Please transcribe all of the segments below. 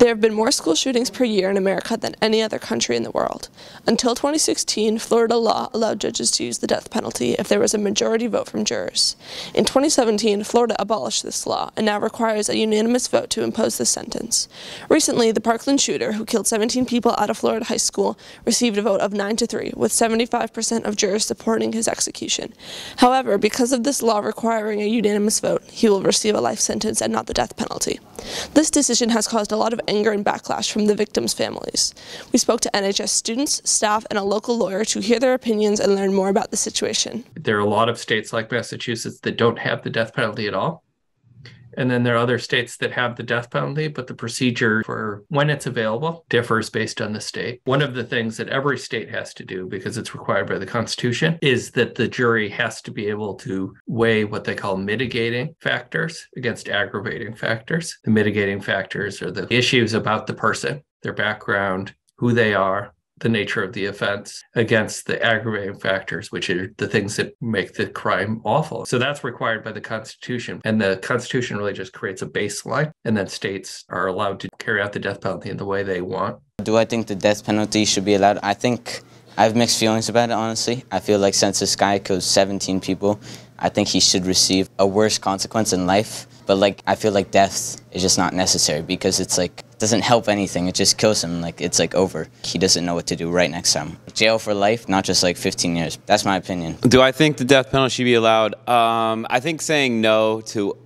There have been more school shootings per year in America than any other country in the world. Until 2016, Florida law allowed judges to use the death penalty if there was a majority vote from jurors. In 2017, Florida abolished this law and now requires a unanimous vote to impose this sentence. Recently, the Parkland shooter, who killed 17 people at a Florida high school, received a vote of 9 to 3, with 75% of jurors supporting his execution. However, because of this law requiring a unanimous vote, he will receive a life sentence and not the death penalty. This decision has caused a lot of anger and backlash from the victims' families. We spoke to NHS students, staff, and a local lawyer to hear their opinions and learn more about the situation. There are a lot of states like Massachusetts that don't have the death penalty at all. And then there are other states that have the death penalty, but the procedure for when it's available differs based on the state. One of the things that every state has to do, because it's required by the Constitution, is that the jury has to be able to weigh what they call mitigating factors against aggravating factors. The mitigating factors are the issues about the person, their background, who they are, the nature of the offense against the aggravating factors, which are the things that make the crime awful. So that's required by the Constitution. And the Constitution really just creates a baseline, and then states are allowed to carry out the death penalty in the way they want. Do I think the death penalty should be allowed? I think I have mixed feelings about it, honestly. I feel like since this guy killed 17 people, I think he should receive a worse consequence in life. But like, I feel like death is just not necessary because it's like, doesn't help anything. It just kills him. Like, it's like over. He doesn't know what to do right next time. Jail for life, not just like 15 years. That's my opinion. Do I think the death penalty should be allowed? Um, I think saying no to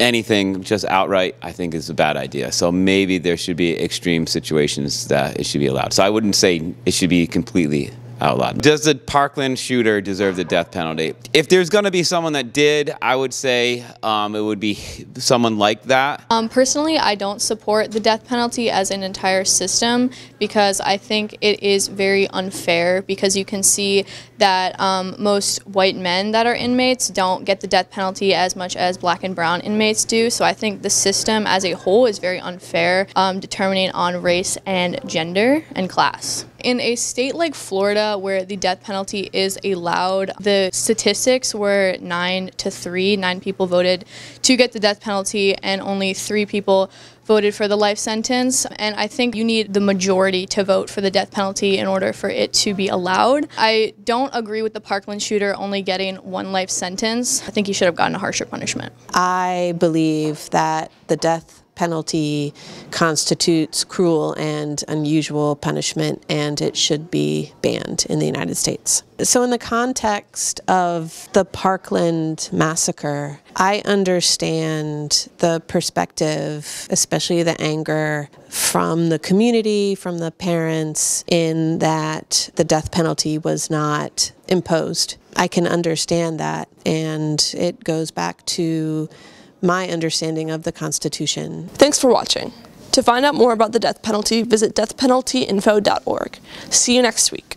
anything just outright, I think is a bad idea. So maybe there should be extreme situations that it should be allowed. So I wouldn't say it should be completely out loud. Does the Parkland shooter deserve the death penalty? If there's going to be someone that did, I would say um, it would be someone like that. Um, personally, I don't support the death penalty as an entire system because I think it is very unfair because you can see that um, most white men that are inmates don't get the death penalty as much as black and brown inmates do. So I think the system as a whole is very unfair, um, determining on race and gender and class. In a state like Florida, where the death penalty is allowed, the statistics were nine to three. Nine people voted to get the death penalty, and only three people voted for the life sentence. And I think you need the majority to vote for the death penalty in order for it to be allowed. I don't agree with the Parkland shooter only getting one life sentence. I think he should have gotten a harsher punishment. I believe that the death penalty constitutes cruel and unusual punishment and it should be banned in the United States. So, in the context of the Parkland massacre, I understand the perspective, especially the anger from the community, from the parents, in that the death penalty was not imposed. I can understand that, and it goes back to my understanding of the Constitution. Thanks for watching. To find out more about the death penalty, visit deathpenaltyinfo.org. See you next week.